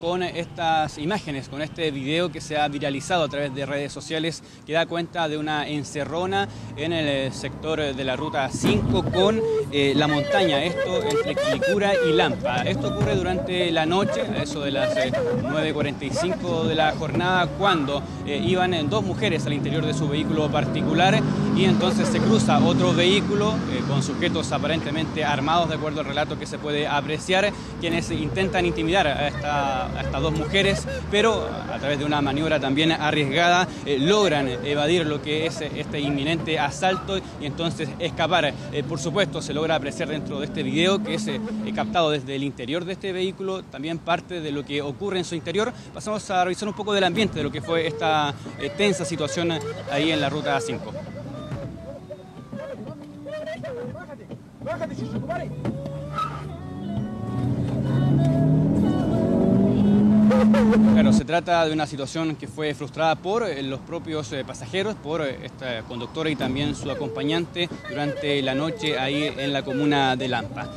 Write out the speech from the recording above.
con estas imágenes, con este video que se ha viralizado a través de redes sociales que da cuenta de una encerrona en el eh, sector de la ruta 5 con eh, la montaña, esto entre Quilicura y Lampa. Esto ocurre durante la noche, eso de las 9.45 eh, de la jornada, cuando iban dos mujeres al interior de su vehículo particular y entonces se cruza otro vehículo con sujetos aparentemente armados, de acuerdo al relato que se puede apreciar, quienes intentan intimidar a esta a estas dos mujeres, pero a través de una maniobra también arriesgada eh, logran evadir lo que es este inminente asalto y entonces escapar. Eh, por supuesto, se logra apreciar dentro de este video que es eh, captado desde el interior de este vehículo, también parte de lo que ocurre en su interior. Pasamos a revisar un poco del ambiente de lo que fue esta tensa situación ahí en la ruta 5. Claro, se trata de una situación que fue frustrada por eh, los propios eh, pasajeros, por eh, esta conductora y también su acompañante durante la noche ahí en la comuna de Lampa.